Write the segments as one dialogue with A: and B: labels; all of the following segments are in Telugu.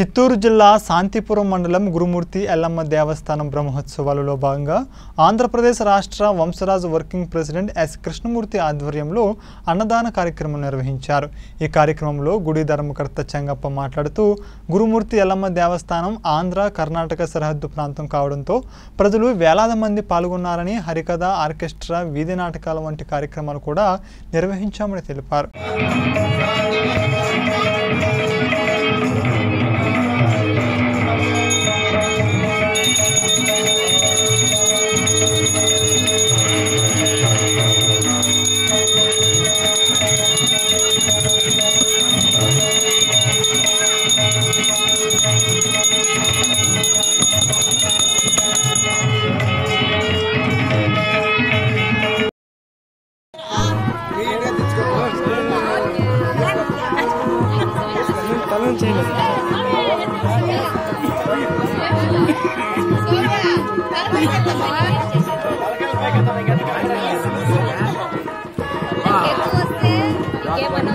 A: చిత్తూరు జిల్లా శాంతిపురం మండలం గురుమూర్తి ఎల్లమ్మ దేవస్థానం బ్రహ్మోత్సవాలలో భాగంగా ఆంధ్రప్రదేశ్ రాష్ట్ర వంశరాజు వర్కింగ్ ప్రెసిడెంట్ ఎస్ కృష్ణమూర్తి ఆధ్వర్యంలో అన్నదాన కార్యక్రమం నిర్వహించారు. ఈ కార్యక్రమంలో గుడి ధర్మకర్త చెంగప్ప మాట్లాడుతూ గురుమూర్తి ఎల్లమ్మ దేవస్థానం ఆంధ్ర కర్ణాటక సరిహద్దు ప్రాంతం కావడంతో ప్రజలు వేలాది మంది పాల్గొన్నారని హరికథ ఆర్కెస్ట్రా వీధి నాటకాల వంటి కార్యక్రమాలు కూడా నిర్వహించామని తెలిపారు.
B: chelo.
C: Qué bueno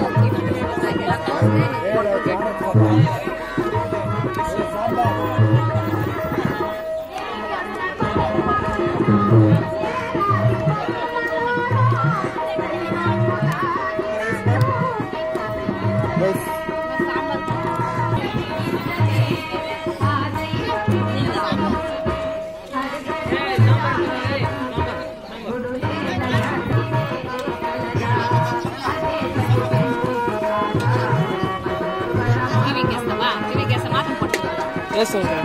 C: Essa lugar.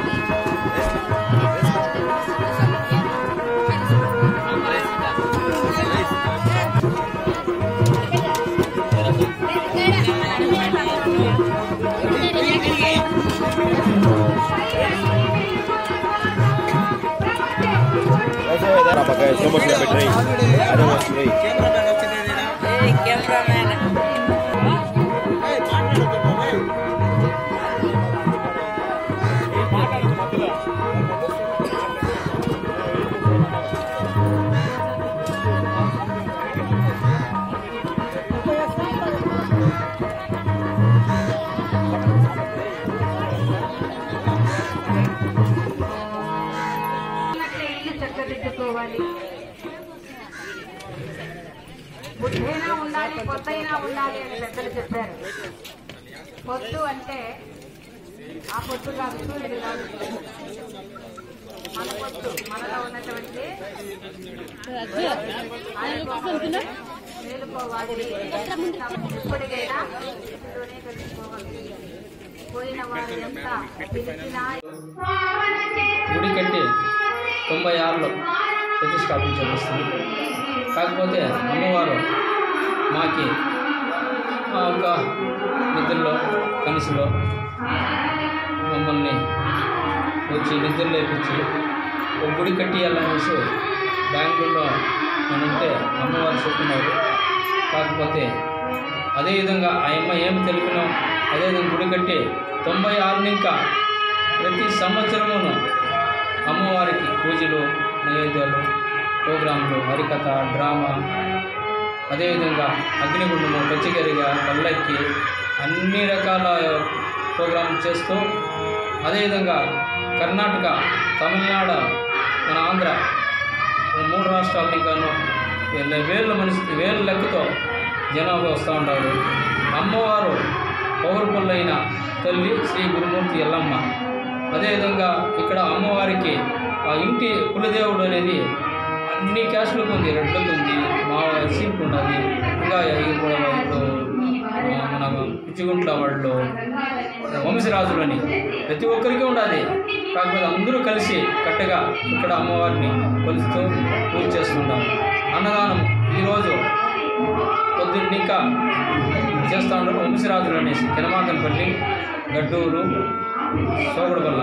C: Berapa guys? Nomor
D: berapa Hey, cameraman. బుద్ధైనా ఉండాలి పొద్దైనా ఉండాలి అని పెద్దలు చెప్పారు. పొద్దు అంటే ఆ పొద్దు కాదు సూర్యుడు కాదు. మన పొద్దు మనలో ఉన్నటువంటి మేలుకోవాలి. ఎప్పటికైనా పోయిన వారు ఎంత
E: గుడి కట్టి తొంభై ఆరులో ప్రతిష్టాపించడం వస్తుంది కాకపోతే అమ్మవారు మాకి మా యొక్క నిద్రలో కనసులో మమ్మల్ని వచ్చి నిద్ర లేపించి ఒక గుడి కట్టియాలనేసి బెంగళూరులో నేను ఉంటే అమ్మవారు చెప్తున్నారు. కాకపోతే అదేవిధంగా ఆ అమ్మ ఏం తెలిపినాం అదేవిధంగా గుడి కట్టి తొంభై ఆరు ఇంకా ప్రతి సంవత్సరమును అమ్మవారికి పూజలు నైవేద్యాలు ప్రోగ్రాంలు హరికథ డ్రామా. అదేవిధంగా అగ్నిగుండము పచ్చిగరిగా పల్లక్కి అన్ని రకాల ప్రోగ్రాం చేస్తూ అదేవిధంగా కర్ణాటక తమిళనాడు మన ఆంధ్ర మూడు రాష్ట్రాలని ఇంకాను వేళ్ళ వేల మనిషి వేల లెక్కతో జనాభా వస్తూ ఉంటారు. అమ్మవారు పౌరపుల్లైన తల్లి శ్రీ గురుమూర్తి ఎల్లమ్మ. అదేవిధంగా ఇక్కడ అమ్మవారికి ఇంటి కులదేవుడు అనేది అన్ని క్యాస్ట్లకు ఉంది రెడ్లకు ఉంది. మా సీలకు ఉన్నది. ఇంకా ఇప్పుడు మన పిచ్చిగుంట్ల వాళ్ళు వంశరాజులని ప్రతి ఒక్కరికి ఉండాలి. కాకపోతే అందరూ కలిసి కట్టగా ఇక్కడ అమ్మవారిని కొలుస్తూ పూజ చేస్తుంటాం. అన్నదానం ఈరోజు పొద్దున్న ఇంకా చేస్తూ ఉంటారు వంశరాజులు అనేసి. కినమాకనపల్లి గడ్డూరు సోగుడుపల్ల.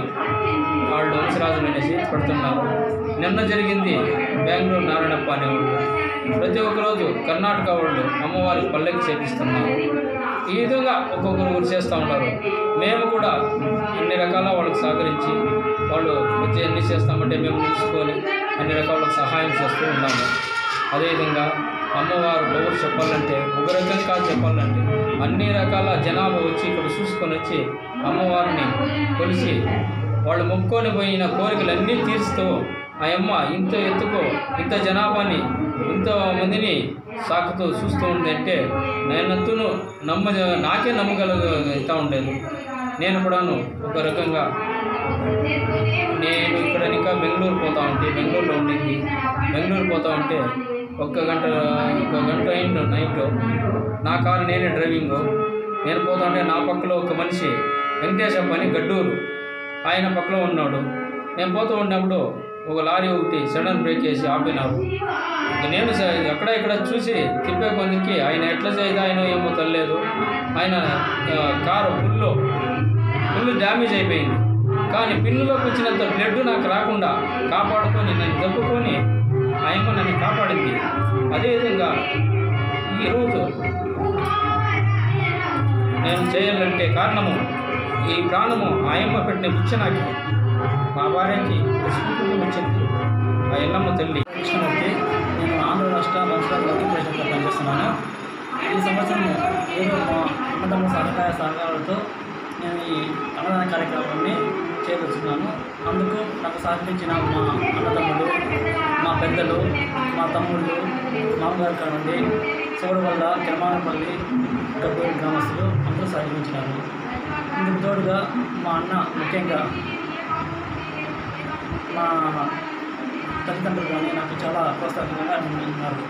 E: వాళ్ళు వంశరాజు అనేసి పెడుతున్నారు. నిన్న జరిగింది బెంగళూరు నారాయణప్ప అనేవాళ్ళు ప్రతి ఒక్కరోజు కర్ణాటక వాళ్ళు అమ్మవారికి పల్లెకి చేపిస్తున్నారు. ఈ విధంగా ఒక్కొక్కరు గురి చేస్తూ ఉంటారు మేము కూడా అన్ని రకాల వాళ్ళకి సహకరించి వాళ్ళు వచ్చి ఎన్ని చేస్తామంటే మేము తెలుసుకొని అన్ని రకాల సహాయం చేస్తూ ఉన్నాము. అదేవిధంగా అమ్మవారు ఎవరు చెప్పాలంటే ఒక రకంగా చెప్పాలంటే అన్ని రకాల జనాభా వచ్చి ఇక్కడ చూసుకొని వచ్చి అమ్మవారిని కొలిసి వాళ్ళు మొక్కొని పోయిన కోరికలన్నీ తీరుస్తూ ఆ అమ్మ ఇంత ఎత్తుకో ఇంత జనాభాని ఇంత మందిని సాకుతూ చూస్తూ ఉందంటే నేనంతను నమ్మ నాకే నమ్మగలుగుతూ ఉండేది. నేను కూడాను ఒక రకంగా నేను ఇక్కడ ఇంకా బెంగళూరు పోతా ఉంటే బెంగళూరులో ఉండింది. బెంగళూరు పోతా ఉంటే ఒక్క గంట ఒక గంట అయిండు నైట్ నా కారు నేనే డ్రైవింగ్. నేను పోతా ఉంటే నా పక్కలో ఒక మనిషి వెంకటేశప్ప అని గడ్డూరు. ఆయన పక్కలో ఉన్నాడు. నేను పోతూ ఉన్నప్పుడు ఒక లారీ ఒకటి సడన్ బ్రేక్ చేసి ఆపినారు. ఇంక నేను ఎక్కడ ఇక్కడ చూసి తిప్పే కొందికి ఆయన ఎట్లా చేయదు ఆయన ఏమో తెలియదు ఆయన కారు ఫుల్ ఫుల్ డ్యామేజ్ అయిపోయింది. కానీ పిన్నులోకి వచ్చినంత బ్లడ్ నాకు రాకుండా కాపాడుకొని నన్ను దప్పుకొని ఆయమ్మ నన్ను కాపాడింది. అదేవిధంగా ఈరోజు నేను చేయాలంటే కారణము ఈ ప్రాణము ఆయమ్మ పెట్టిన భిక్ష నాకు మా భార్యకి స్ఫూర్తిగా వచ్చింది. ఆ ఎల్లమ్మ తల్లి
F: కృష్ణమూర్తి నేను ఆంధ్ర రాష్ట్ర రాష్ట్రాల వర్కింగ్ ప్రెసిడెంట్గా పనిచేస్తున్నాను. ఈ సంవత్సరం ఏదో మా అన్నదమ్మ సహకార సహకారాలతో నేను ఈ అన్నదాన కార్యక్రమాన్ని చేపడుతున్నాను అందుకు నాకు సహకరించిన మా అన్నదమ్ములు మా పెద్దలు మా తమ్ముళ్ళు మామగారు కానుండి సోడవల్ల కిరమానపల్లి గబ్బూరు గ్రామస్తులు అందరూ సహకరించినారు. ఇందుకు తోడుగా మా అన్న ముఖ్యంగా మా తల్లిదండ్రులు కానీ నాకు చాలా ప్రోత్సాహంగా ఉన్నారు